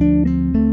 Música